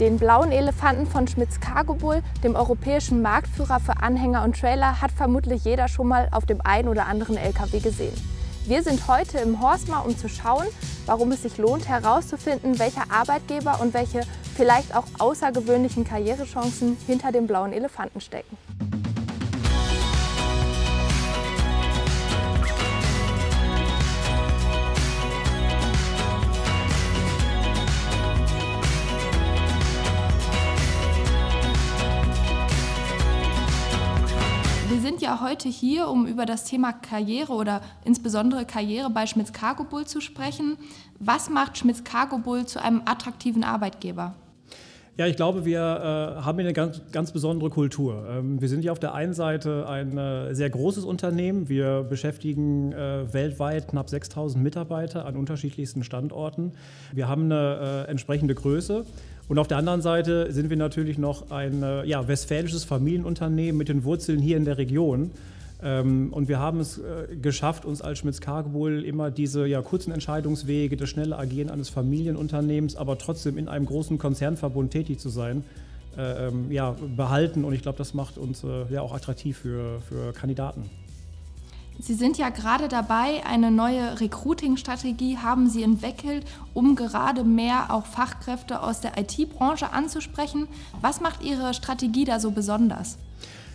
Den blauen Elefanten von Schmitz Cargo Bull, dem europäischen Marktführer für Anhänger und Trailer, hat vermutlich jeder schon mal auf dem einen oder anderen LKW gesehen. Wir sind heute im Horstmar, um zu schauen, warum es sich lohnt, herauszufinden, welcher Arbeitgeber und welche vielleicht auch außergewöhnlichen Karrierechancen hinter dem blauen Elefanten stecken. Sind ja heute hier, um über das Thema Karriere oder insbesondere Karriere bei Schmitz Cargo Bull zu sprechen. Was macht Schmitz Cargo Bull zu einem attraktiven Arbeitgeber? Ja, ich glaube, wir äh, haben hier eine ganz, ganz besondere Kultur. Ähm, wir sind ja auf der einen Seite ein äh, sehr großes Unternehmen. Wir beschäftigen äh, weltweit knapp 6000 Mitarbeiter an unterschiedlichsten Standorten. Wir haben eine äh, entsprechende Größe. Und auf der anderen Seite sind wir natürlich noch ein äh, ja, westfälisches Familienunternehmen mit den Wurzeln hier in der Region. Ähm, und wir haben es äh, geschafft, uns als Schmitz Cargobull immer diese ja, kurzen Entscheidungswege, das schnelle Agieren eines Familienunternehmens, aber trotzdem in einem großen Konzernverbund tätig zu sein, äh, ähm, ja, behalten. Und ich glaube, das macht uns äh, ja auch attraktiv für, für Kandidaten. Sie sind ja gerade dabei, eine neue Recruiting-Strategie haben Sie entwickelt, um gerade mehr auch Fachkräfte aus der IT-Branche anzusprechen. Was macht Ihre Strategie da so besonders?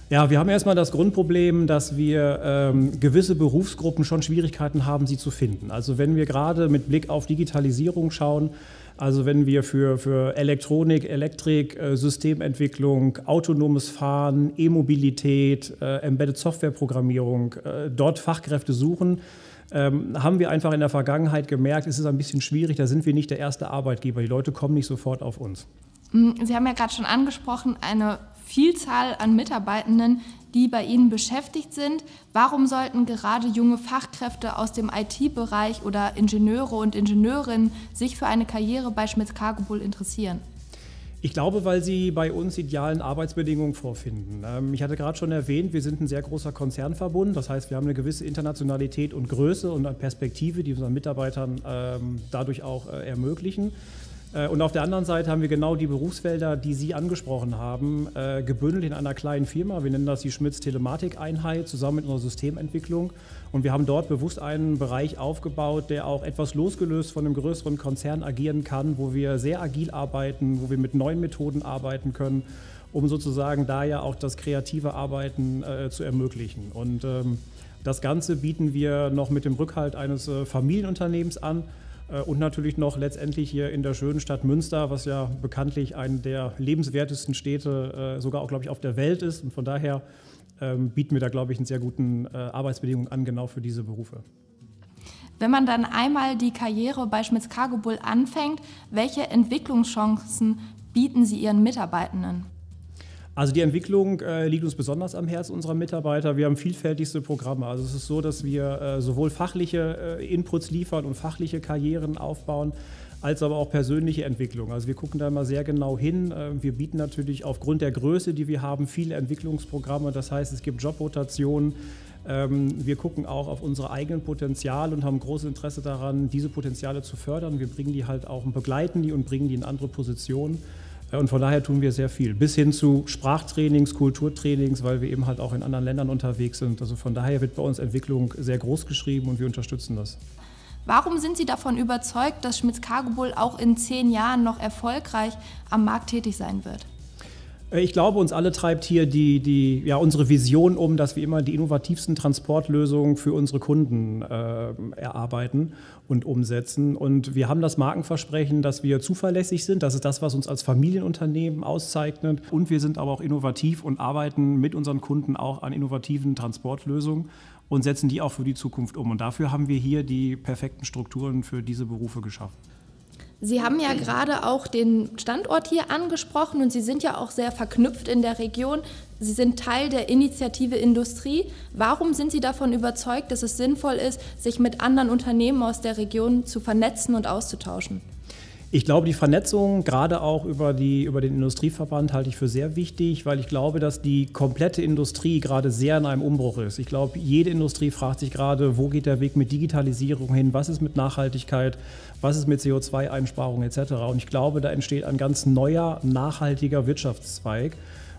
Ja, wir haben erstmal das Grundproblem, dass wir ähm, gewisse Berufsgruppen schon Schwierigkeiten haben, sie zu finden. Also wenn wir gerade mit Blick auf Digitalisierung schauen, also wenn wir für, für Elektronik, Elektrik, äh, Systementwicklung, autonomes Fahren, E-Mobilität, äh, Embedded Software-Programmierung äh, dort Fachkräfte suchen, ähm, haben wir einfach in der Vergangenheit gemerkt, es ist ein bisschen schwierig, da sind wir nicht der erste Arbeitgeber. Die Leute kommen nicht sofort auf uns. Mm, Sie haben ja gerade schon angesprochen, eine Vielzahl an Mitarbeitenden, die bei Ihnen beschäftigt sind. Warum sollten gerade junge Fachkräfte aus dem IT-Bereich oder Ingenieure und Ingenieurinnen sich für eine Karriere bei Schmitz Cargo Bull interessieren? Ich glaube, weil sie bei uns idealen Arbeitsbedingungen vorfinden. Ähm, ich hatte gerade schon erwähnt, wir sind ein sehr großer Konzernverbund. Das heißt, wir haben eine gewisse Internationalität und Größe und eine Perspektive, die unseren Mitarbeitern ähm, dadurch auch äh, ermöglichen. Äh, und auf der anderen Seite haben wir genau die Berufsfelder, die Sie angesprochen haben, äh, gebündelt in einer kleinen Firma. Wir nennen das die Schmitz Telematik-Einheit zusammen mit unserer Systementwicklung. Und wir haben dort bewusst einen Bereich aufgebaut, der auch etwas losgelöst von einem größeren Konzern agieren kann, wo wir sehr agil arbeiten, wo wir mit neuen Methoden arbeiten können, um sozusagen da ja auch das kreative Arbeiten äh, zu ermöglichen. Und ähm, das Ganze bieten wir noch mit dem Rückhalt eines Familienunternehmens an und natürlich noch letztendlich hier in der schönen Stadt Münster, was ja bekanntlich eine der lebenswertesten Städte äh, sogar auch, glaube ich, auf der Welt ist. Und von daher ähm, bieten wir da, glaube ich, einen sehr guten äh, Arbeitsbedingungen an, genau für diese Berufe. Wenn man dann einmal die Karriere bei Schmitz Cargo Bull anfängt, welche Entwicklungschancen bieten Sie Ihren Mitarbeitenden? Also die Entwicklung äh, liegt uns besonders am Herzen unserer Mitarbeiter. Wir haben vielfältigste Programme. Also es ist so, dass wir äh, sowohl fachliche äh, Inputs liefern und fachliche Karrieren aufbauen, als aber auch persönliche Entwicklung. Also wir gucken da immer sehr genau hin. Äh, wir bieten natürlich aufgrund der Größe, die wir haben, viele Entwicklungsprogramme. Das heißt, es gibt Jobrotationen. Ähm, wir gucken auch auf unsere eigenen Potenziale und haben großes Interesse daran, diese Potenziale zu fördern. Wir bringen die halt auch und begleiten die und bringen die in andere Positionen. Und von daher tun wir sehr viel, bis hin zu Sprachtrainings, Kulturtrainings, weil wir eben halt auch in anderen Ländern unterwegs sind. Also von daher wird bei uns Entwicklung sehr groß geschrieben und wir unterstützen das. Warum sind Sie davon überzeugt, dass Schmitz Cargo Bull auch in zehn Jahren noch erfolgreich am Markt tätig sein wird? Ich glaube, uns alle treibt hier die, die, ja, unsere Vision um, dass wir immer die innovativsten Transportlösungen für unsere Kunden äh, erarbeiten und umsetzen. Und wir haben das Markenversprechen, dass wir zuverlässig sind. Das ist das, was uns als Familienunternehmen auszeichnet. Und wir sind aber auch innovativ und arbeiten mit unseren Kunden auch an innovativen Transportlösungen und setzen die auch für die Zukunft um. Und dafür haben wir hier die perfekten Strukturen für diese Berufe geschaffen. Sie haben ja gerade auch den Standort hier angesprochen und Sie sind ja auch sehr verknüpft in der Region. Sie sind Teil der Initiative Industrie. Warum sind Sie davon überzeugt, dass es sinnvoll ist, sich mit anderen Unternehmen aus der Region zu vernetzen und auszutauschen? Ich glaube, die Vernetzung, gerade auch über, die, über den Industrieverband, halte ich für sehr wichtig, weil ich glaube, dass die komplette Industrie gerade sehr in einem Umbruch ist. Ich glaube, jede Industrie fragt sich gerade, wo geht der Weg mit Digitalisierung hin, was ist mit Nachhaltigkeit, was ist mit CO2-Einsparung etc. Und ich glaube, da entsteht ein ganz neuer, nachhaltiger Wirtschaftszweig.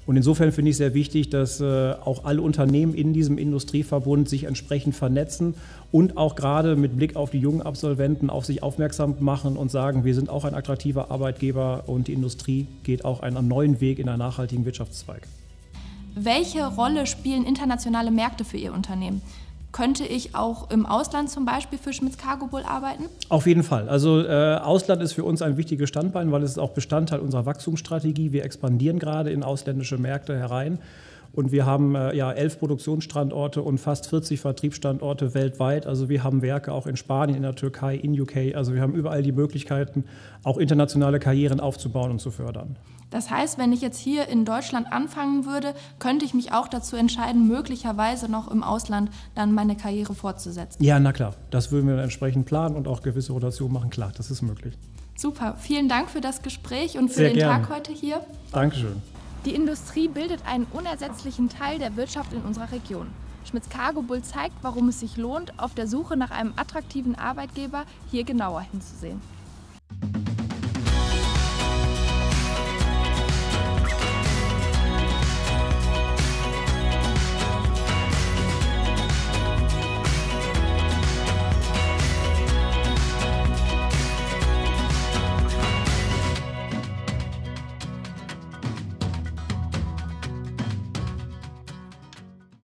Und insofern finde ich sehr wichtig, dass äh, auch alle Unternehmen in diesem Industrieverbund sich entsprechend vernetzen und auch gerade mit Blick auf die jungen Absolventen auf sich aufmerksam machen und sagen, wir sind auch ein attraktiver Arbeitgeber und die Industrie geht auch einen neuen Weg in einen nachhaltigen Wirtschaftszweig. Welche Rolle spielen internationale Märkte für Ihr Unternehmen? Könnte ich auch im Ausland zum Beispiel für Schmitz Cargo Bull arbeiten? Auf jeden Fall. Also äh, Ausland ist für uns ein wichtiges Standbein, weil es ist auch Bestandteil unserer Wachstumsstrategie. Wir expandieren gerade in ausländische Märkte herein. Und wir haben äh, ja elf Produktionsstandorte und fast 40 Vertriebsstandorte weltweit. Also wir haben Werke auch in Spanien, in der Türkei, in UK. Also wir haben überall die Möglichkeiten, auch internationale Karrieren aufzubauen und zu fördern. Das heißt, wenn ich jetzt hier in Deutschland anfangen würde, könnte ich mich auch dazu entscheiden, möglicherweise noch im Ausland dann meine Karriere fortzusetzen. Ja, na klar. Das würden wir dann entsprechend planen und auch gewisse Rotationen machen. Klar, das ist möglich. Super. Vielen Dank für das Gespräch und für Sehr den gern. Tag heute hier. Dankeschön. Die Industrie bildet einen unersetzlichen Teil der Wirtschaft in unserer Region. Schmitz Cargo Bull zeigt, warum es sich lohnt, auf der Suche nach einem attraktiven Arbeitgeber hier genauer hinzusehen.